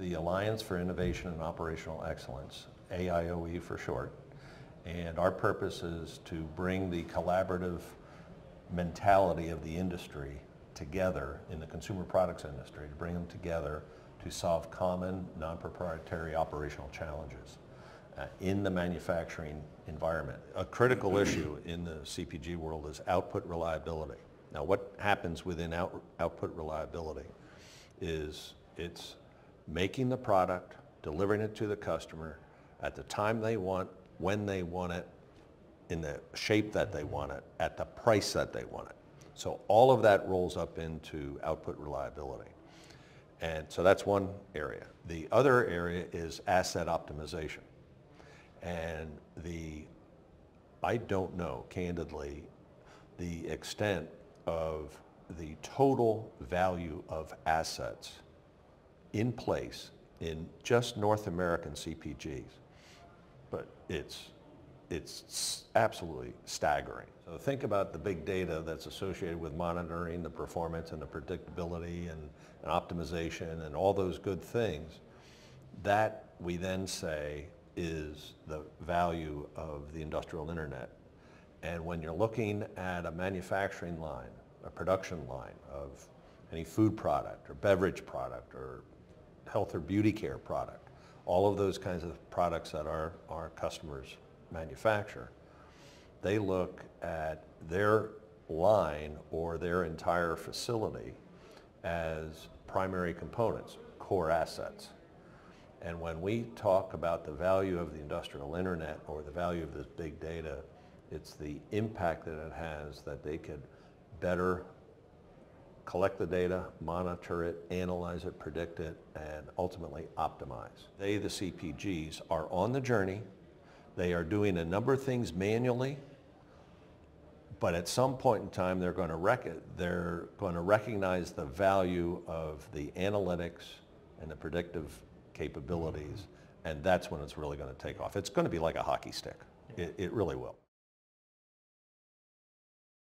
the Alliance for Innovation and Operational Excellence, AIOE for short. And our purpose is to bring the collaborative mentality of the industry together in the consumer products industry, to bring them together to solve common non-proprietary operational challenges uh, in the manufacturing environment. A critical issue in the CPG world is output reliability. Now what happens within out, output reliability is it's making the product, delivering it to the customer at the time they want, when they want it, in the shape that they want it, at the price that they want it. So all of that rolls up into output reliability. And so that's one area. The other area is asset optimization. And the, I don't know, candidly, the extent of the total value of assets in place in just North American CPGs. But it's, it's absolutely staggering. So think about the big data that's associated with monitoring the performance and the predictability and, and optimization and all those good things. That we then say is the value of the industrial internet. And when you're looking at a manufacturing line, a production line of any food product or beverage product or health or beauty care product, all of those kinds of products that our, our customers manufacture, they look at their line or their entire facility as primary components, core assets. And when we talk about the value of the industrial internet or the value of this big data, it's the impact that it has that they could better collect the data, monitor it, analyze it, predict it, and ultimately optimize. They, the CPGs, are on the journey. They are doing a number of things manually, but at some point in time they're going to, rec- they're going to recognize the value of the analytics and the predictive capabilities, and that's when it's really going to take off. It's going to be like a hockey stick. It, it really will.